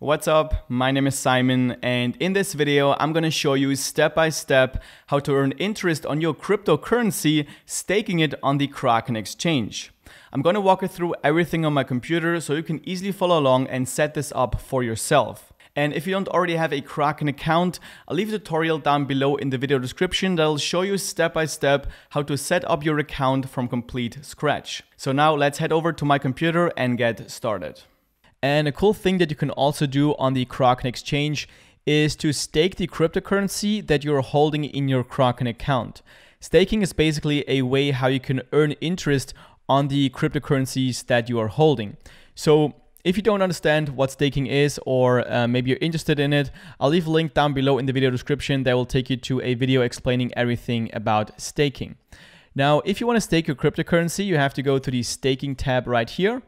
What's up? My name is Simon and in this video I'm gonna show you step by step how to earn interest on your cryptocurrency staking it on the Kraken exchange. I'm gonna walk you through everything on my computer so you can easily follow along and set this up for yourself. And if you don't already have a Kraken account, I'll leave a tutorial down below in the video description that'll show you step by step how to set up your account from complete scratch. So now let's head over to my computer and get started. And a cool thing that you can also do on the Kraken exchange is to stake the cryptocurrency that you're holding in your Kraken account. Staking is basically a way how you can earn interest on the cryptocurrencies that you are holding. So if you don't understand what staking is or uh, maybe you're interested in it, I'll leave a link down below in the video description that will take you to a video explaining everything about staking. Now, if you want to stake your cryptocurrency, you have to go to the staking tab right here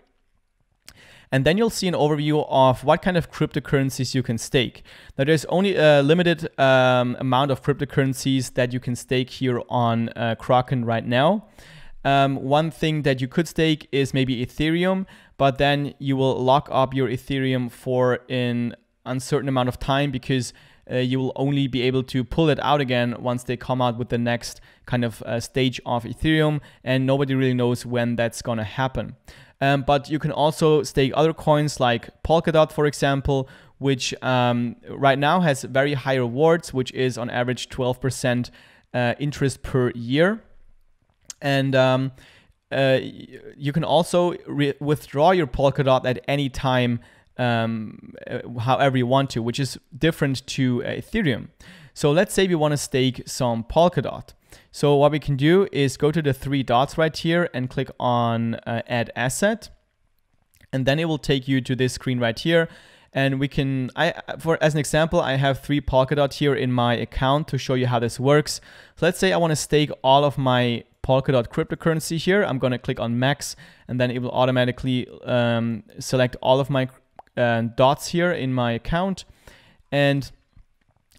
and then you'll see an overview of what kind of cryptocurrencies you can stake. Now there's only a limited um, amount of cryptocurrencies that you can stake here on uh, Kraken right now. Um, one thing that you could stake is maybe Ethereum, but then you will lock up your Ethereum for an uncertain amount of time because uh, you will only be able to pull it out again once they come out with the next kind of uh, stage of Ethereum, and nobody really knows when that's gonna happen. Um, but you can also stake other coins like Polkadot, for example, which um, right now has very high rewards, which is on average 12% uh, interest per year. And um, uh, you can also withdraw your Polkadot at any time, um, uh, however you want to, which is different to uh, Ethereum. So let's say we want to stake some Polkadot. So what we can do is go to the three dots right here and click on uh, add asset. And then it will take you to this screen right here. And we can, I for as an example, I have three Polkadot here in my account to show you how this works. So let's say I want to stake all of my Polkadot cryptocurrency here. I'm going to click on max and then it will automatically um, select all of my uh, dots here in my account. And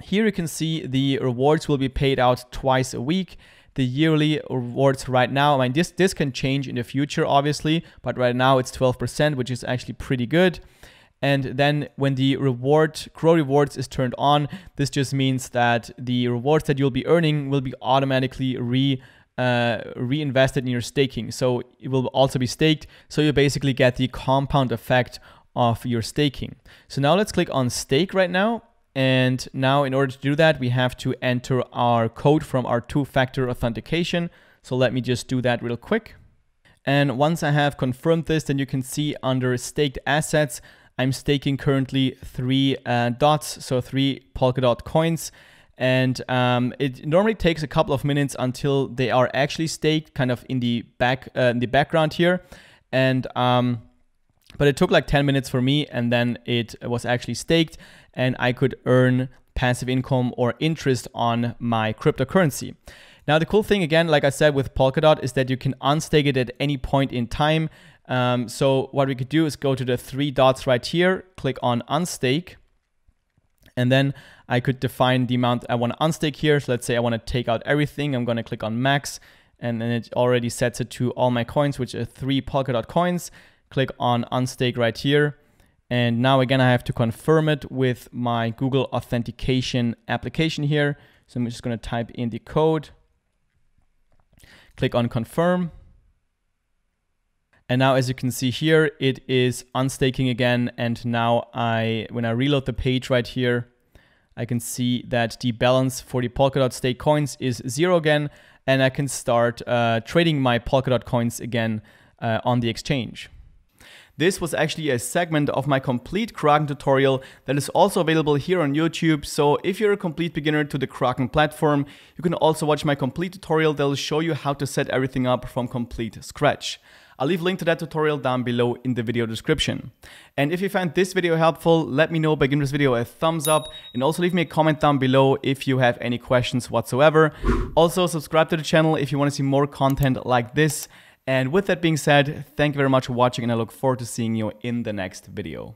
here you can see the rewards will be paid out twice a week. The yearly rewards right now, I mean, this, this can change in the future, obviously, but right now it's 12%, which is actually pretty good. And then when the reward, grow rewards is turned on, this just means that the rewards that you'll be earning will be automatically re uh, reinvested in your staking. So it will also be staked. So you basically get the compound effect of your staking. So now let's click on stake right now. And now in order to do that, we have to enter our code from our two-factor authentication. So let me just do that real quick. And once I have confirmed this, then you can see under staked assets, I'm staking currently three uh, dots, so three Polkadot coins. And um, it normally takes a couple of minutes until they are actually staked, kind of in the back uh, in the background here. And um, but it took like 10 minutes for me, and then it was actually staked and I could earn passive income or interest on my cryptocurrency. Now, the cool thing, again, like I said with Polkadot, is that you can unstake it at any point in time. Um, so what we could do is go to the three dots right here, click on unstake, and then I could define the amount I want to unstake here. So let's say I want to take out everything. I'm going to click on max, and then it already sets it to all my coins, which are three Polkadot coins. Click on unstake right here. And now again, I have to confirm it with my Google authentication application here. So I'm just gonna type in the code, click on confirm. And now as you can see here, it is unstaking again. And now I, when I reload the page right here, I can see that the balance for the Polkadot stake coins is zero again. And I can start uh, trading my Polkadot coins again uh, on the exchange. This was actually a segment of my complete Kraken tutorial that is also available here on YouTube. So if you're a complete beginner to the Kraken platform, you can also watch my complete tutorial that will show you how to set everything up from complete scratch. I'll leave a link to that tutorial down below in the video description. And if you found this video helpful, let me know by giving this video a thumbs up and also leave me a comment down below if you have any questions whatsoever. Also subscribe to the channel if you want to see more content like this. And with that being said, thank you very much for watching and I look forward to seeing you in the next video.